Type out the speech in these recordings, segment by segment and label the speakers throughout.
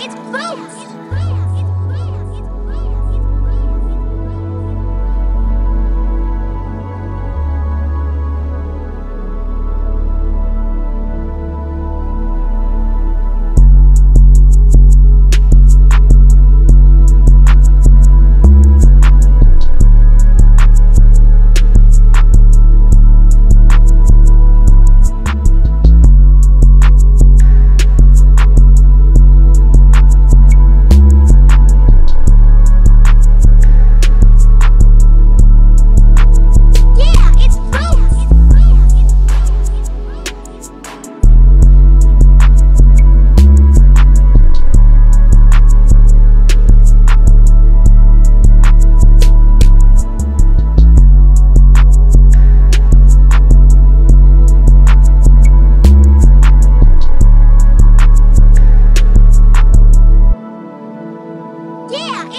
Speaker 1: It's boats!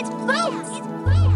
Speaker 1: It's close. it's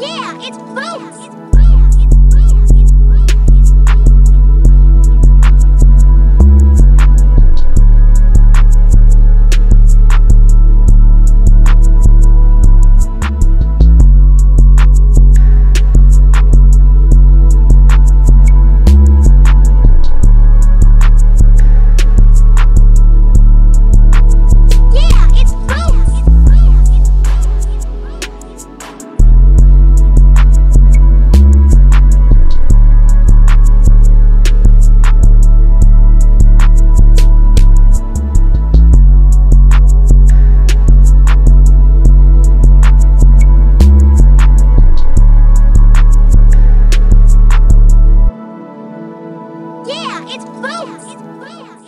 Speaker 1: Yeah, it's boats! Yeah, it's It's boats! It's boats!